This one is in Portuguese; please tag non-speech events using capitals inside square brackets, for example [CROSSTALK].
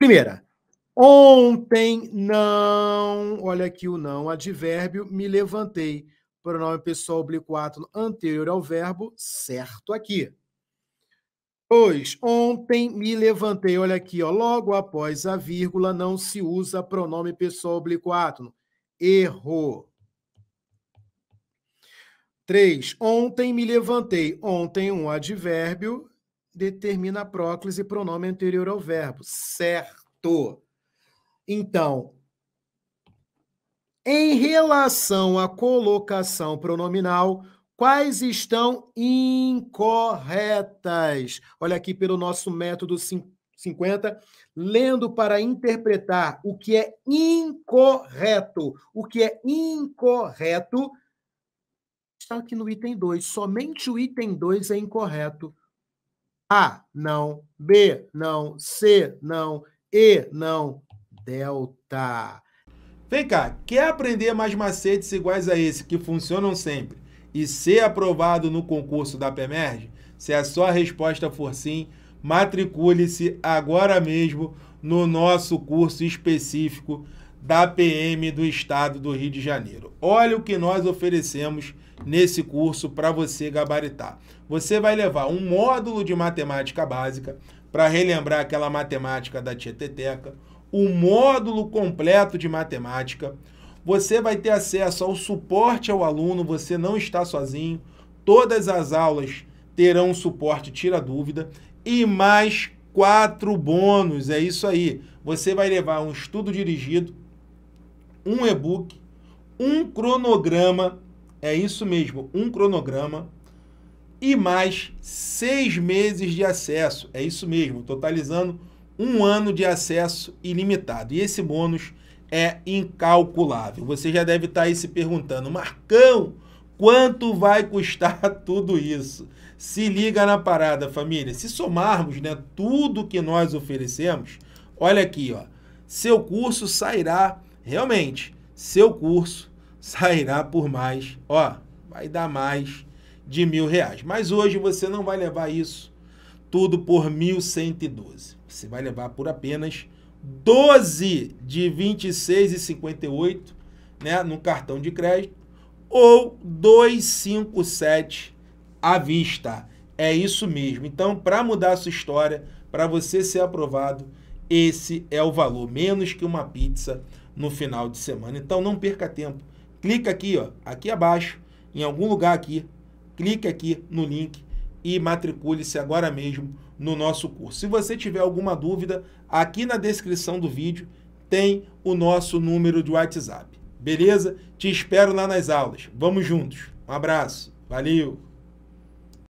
Primeira, ontem não, olha aqui o não, advérbio, me levantei. Pronome pessoal oblíquo anterior ao verbo, certo aqui. Pois, ontem me levantei, olha aqui, ó, logo após a vírgula não se usa pronome pessoal oblíquo átono. Errou. 3. Ontem me levantei. Ontem, um advérbio determina a próclise pronome anterior ao verbo. Certo. Então, em relação à colocação pronominal, quais estão incorretas? Olha aqui pelo nosso método 50, lendo para interpretar o que é incorreto. O que é incorreto está aqui no item 2. Somente o item 2 é incorreto. A, não. B, não. C, não. E, não. Delta. Vem cá, quer aprender mais macetes iguais a esse que funcionam sempre e ser aprovado no concurso da PEMERG? Se a sua resposta for sim, matricule-se agora mesmo no nosso curso específico da PM do Estado do Rio de Janeiro. Olha o que nós oferecemos nesse curso para você gabaritar. Você vai levar um módulo de matemática básica para relembrar aquela matemática da Tieteteca, o um módulo completo de matemática. Você vai ter acesso ao suporte ao aluno, você não está sozinho. Todas as aulas terão suporte tira dúvida e mais quatro bônus. É isso aí. Você vai levar um estudo dirigido, um e-book, um cronograma é isso mesmo, um cronograma e mais seis meses de acesso. É isso mesmo, totalizando um ano de acesso ilimitado. E esse bônus é incalculável. Você já deve estar aí se perguntando, Marcão, quanto vai custar [LAUGHS] tudo isso? Se liga na parada, família. Se somarmos né, tudo que nós oferecemos, olha aqui, ó, seu curso sairá, realmente, seu curso [LAUGHS] sairá por mais, ó, vai dar mais de mil reais. Mas hoje você não vai levar isso tudo por 1.112. Você vai levar por apenas 12 de 26,58 né, no cartão de crédito ou 257 à vista. É isso mesmo. Então, para mudar a sua história, para você ser aprovado, esse é o valor, menos que uma pizza no final de semana. Então, não perca tempo clica aqui, ó, aqui abaixo, em algum lugar aqui, clique aqui no link e matricule-se agora mesmo no nosso curso. Se você tiver alguma dúvida, aqui na descrição do vídeo tem o nosso número de WhatsApp. Beleza? Te espero lá nas aulas. Vamos juntos. Um abraço. Valeu!